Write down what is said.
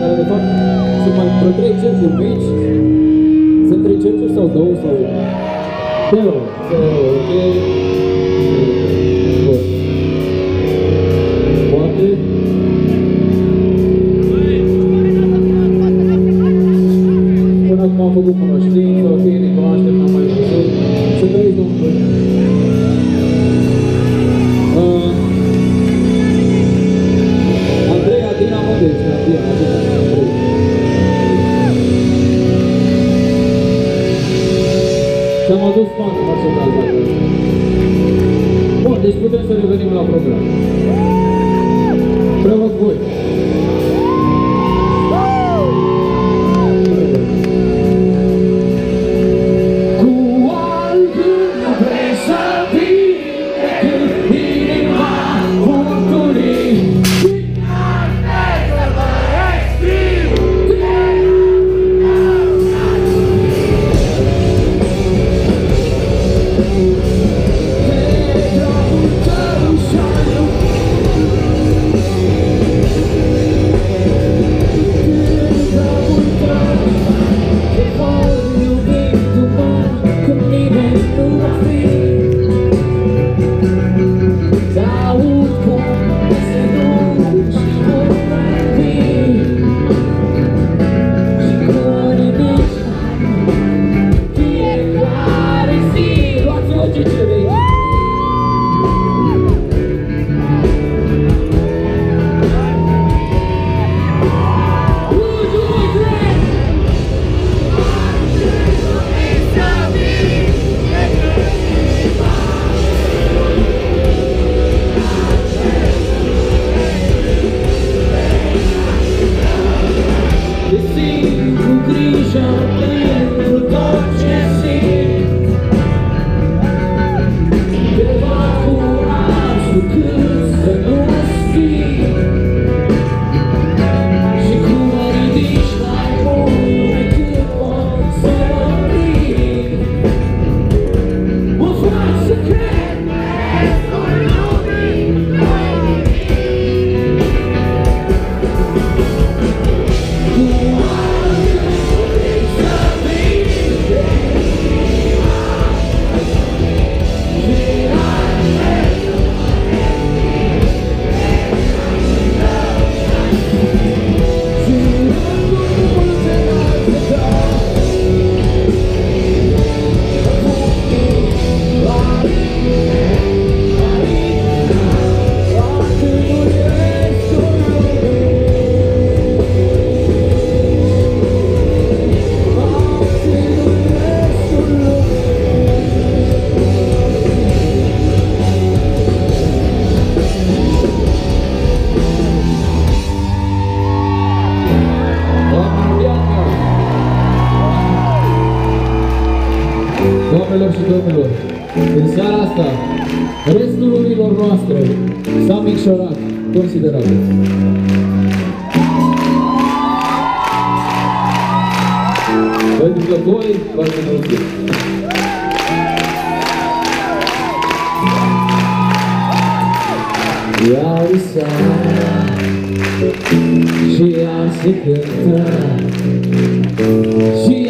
care de fapt sunt mai vreo trei cercuri mici. Sunt trei cercuri sau două sau... Două. Două, ok. Bun. Poate... Până acum am făcut cunoștință, ok, ne cunoaștem, n-am mai văzut. Să trăiți domnul Băian. Uh, Andreea Dina Modest, Andreea, Andreea, Andreea. Și-am adus bani, face de altă dată. Bun, deci putem să revenim la program. Prevăd voi. Good. Doamnelor și domnilor, în seara asta, restul lumilor noastre s-a micșorat considerabil. Pentru că voi v-ați înmulțit. Iar seara și iar se cântă și iar